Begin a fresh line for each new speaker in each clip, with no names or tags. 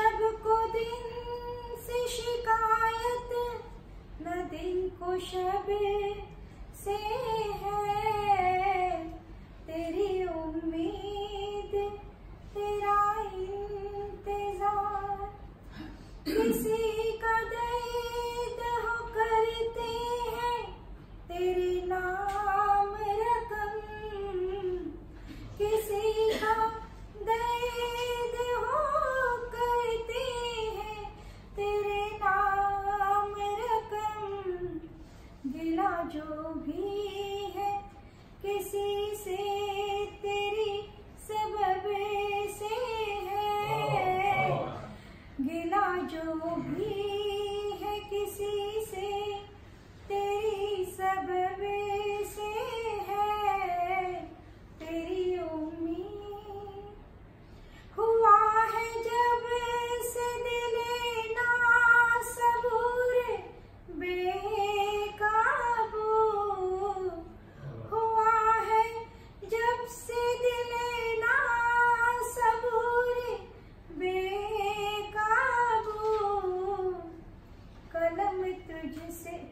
शब को दिन से शिकायत न दिन को शबे।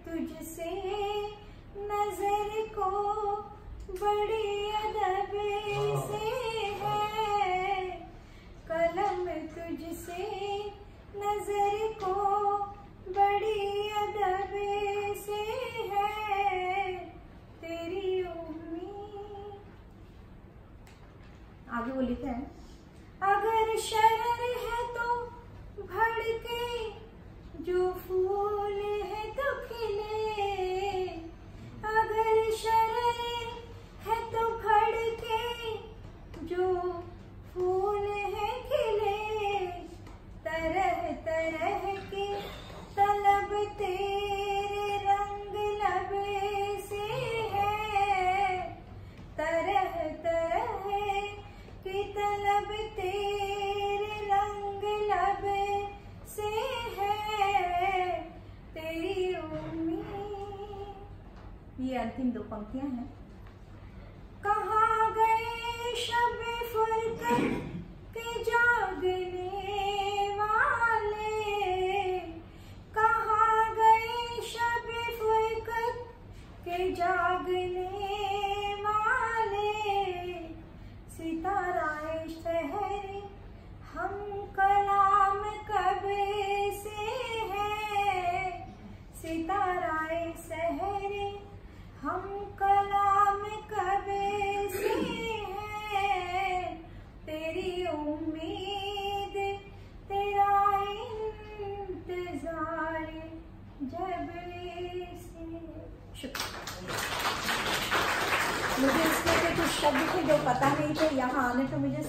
तुझसे नज़र को बड़ी अदब से हाँ। कलम तुझसे नज़र को बड़ी अदब से है। तेरी उम्मीद। आगे वो लिखा है अगर शहर है तो भड़के जो फूल ये अंतिम दो पंक्तियाँ हैं। मुझे इसमें के कुछ शब्द थे जो पता नहीं थे यहाँ आने पे मुझे